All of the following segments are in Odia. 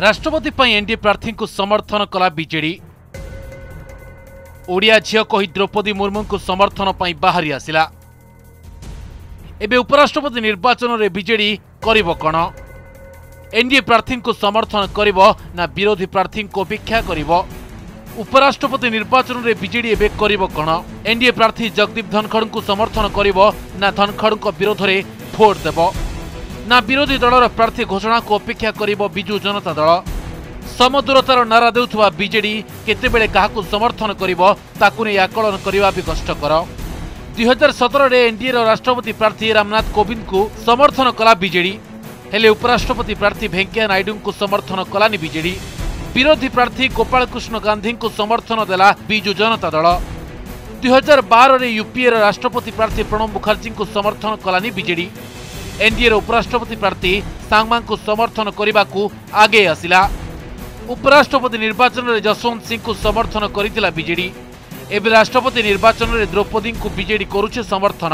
ରାଷ୍ଟ୍ରପତି ପାଇଁ ଏନ୍ଡିଏ ପ୍ରାର୍ଥୀଙ୍କୁ ସମର୍ଥନ କଲା ବିଜେଡି ଓଡ଼ିଆ ଝିଅ କହି ଦ୍ରୌପଦୀ ମୁର୍ମୁଙ୍କୁ ସମର୍ଥନ ପାଇଁ ବାହାରି ଆସିଲା ଏବେ ଉପରାଷ୍ଟ୍ରପତି ନିର୍ବାଚନରେ ବିଜେଡି କରିବ କ'ଣ ଏନ୍ଡିଏ ପ୍ରାର୍ଥୀଙ୍କୁ ସମର୍ଥନ କରିବ ନା ବିରୋଧୀ ପ୍ରାର୍ଥୀଙ୍କୁ ଅପେକ୍ଷା କରିବ ଉପରାଷ୍ଟ୍ରପତି ନିର୍ବାଚନରେ ବିଜେଡି ଏବେ କରିବ କ'ଣ ଏନ୍ଡିଏ ପ୍ରାର୍ଥୀ ଜଗଦୀପ ଧନଖଡ଼ଙ୍କୁ ସମର୍ଥନ କରିବ ନା ଧନଖଡ଼ଙ୍କ ବିରୋଧରେ ଭୋଟ ଦେବ ନା ବିରୋଧୀ ଦଳର ପ୍ରାର୍ଥୀ ଘୋଷଣାକୁ ଅପେକ୍ଷା କରିବ ବିଜୁ ଜନତା ଦଳ। ସମଦୂରତାର ନାରା ଦେଉଥିବା ବିଜେଡି କେତେବେଳେ କାହାକୁ ସମର୍ଥନ କରିବ ତାକୁ ନେଇ ଆକଳନ କରିବା ବି କଷ୍ଟକର। ଦୁଇ ହଜାର ସତରରେ ଏନ୍ଡିଏର ରାଷ୍ଟ୍ରପତି ପ୍ରାର୍ଥୀ ରାମନାଥ କୋବିନ୍ଦଙ୍କୁ ସମର୍ଥନ କଲା ବିଜେଡି। ହେଲେ ଉପରାଷ୍ଟ୍ରପତି ପ୍ରାର୍ଥୀ ଭେଙ୍କୟା ନାଇଡୁଙ୍କୁ ସମର୍ଥନ କଲାନି ବିଜେଡି। ବିରୋଧୀ ପ୍ରାର୍ଥୀ ଗୋପାଳକୃଷ୍ଣ ଗାନ୍ଧୀଙ୍କୁ ସମର୍ଥନ ଦେଲା ବିଜୁ ଜନତା ଦଳ। ଦୁଇ ହଜାର ବାରରେ ୟୁପିଏର ରାଷ୍ଟ୍ରପତି ପ୍ରାର୍ଥୀ ପ୍ରଣବ ମୁଖାର୍ଜୀଙ୍କୁ ସମର୍ଥନ କଲାନି ବିଜେଡି। ଏନ୍ଡିଏର ଉପରାଷ୍ଟ୍ରପତି ପ୍ରାର୍ଥୀ ସାଙ୍ଗମାଙ୍କୁ ସମର୍ଥନ କରିବାକୁ ଆଗେଇ ଆସିଲା ଉପରାଷ୍ଟ୍ରପତି ନିର୍ବାଚନରେ ଯଶବନ୍ତ ସିଂଙ୍କୁ ସମର୍ଥନ କରିଥିଲା ବିଜେଡି ଏବେ ରାଷ୍ଟ୍ରପତି ନିର୍ବାଚନରେ ଦ୍ରୌପଦୀଙ୍କୁ ବିଜେଡି କରୁଛି ସମର୍ଥନ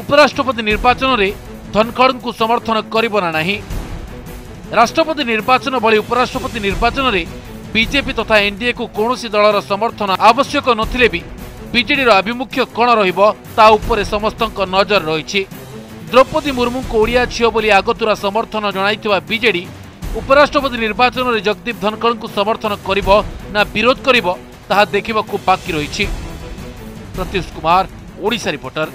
ଉପରାଷ୍ଟ୍ରପତି ନିର୍ବାଚନରେ ଧନଖଡ଼ଙ୍କୁ ସମର୍ଥନ କରିବ ନା ନାହିଁ ରାଷ୍ଟ୍ରପତି ନିର୍ବାଚନ ଭଳି ଉପରାଷ୍ଟ୍ରପତି ନିର୍ବାଚନରେ ବିଜେପି ତଥା ଏନ୍ଡିଏକୁ କୌଣସି ଦଳର ସମର୍ଥନ ଆବଶ୍ୟକ ନଥିଲେ ବି ବିଜେଡିର ଆଭିମୁଖ୍ୟ କ'ଣ ରହିବ ତା ଉପରେ ସମସ୍ତଙ୍କ ନଜର ରହିଛି ଦ୍ରୌପଦୀ ମୁର୍ମୁଙ୍କୁ ଓଡ଼ିଆ ଝିଅ ବୋଲି ଆଗତୁରା ସମର୍ଥନ ଜଣାଇଥିବା ବିଜେଡି ଉପରାଷ୍ଟ୍ରପତି ନିର୍ବାଚନରେ ଜଗଦୀପ ଧନଖଡ଼ଙ୍କୁ ସମର୍ଥନ କରିବ ନା ବିରୋଧ କରିବ ତାହା ଦେଖିବାକୁ ବାକି ରହିଛି Pratyush Kumar Odisha reporter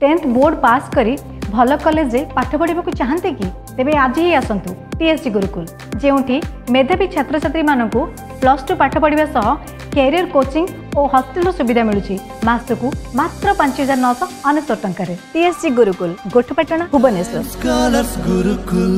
tenth board pass କରି ଭଲ କଲେଜରେ ପାଠ ପଢ଼ିବାକୁ ଚାହାନ୍ତି କି ତେବେ ଆଜି ହିଁ ଆସନ୍ତୁ ଟିଏସ୍ସି ଗୁରୁକୁଲ ଯେଉଁଠି ମେଧାବୀ ଛାତ୍ରଛାତ୍ରୀମାନଙ୍କୁ ପ୍ଲସ୍ ଟୁ ପାଠ ପଢ଼ିବା ସହ କ୍ୟାରିୟର କୋଚିଂ ଓ ହଷ୍ଟେଲର ସୁବିଧା ମିଳୁଛି। ମାସକୁ ମାତ୍ର ପାଞ୍ଚ ହଜାର ନଅଶହ ଅନେଶ୍ୱତ ଟଙ୍କାରେ। TSC Gurukul Gothapatna Bhubaneswar. Scholars Gurukul